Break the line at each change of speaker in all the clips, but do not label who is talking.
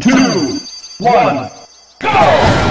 two, one, go!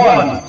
One,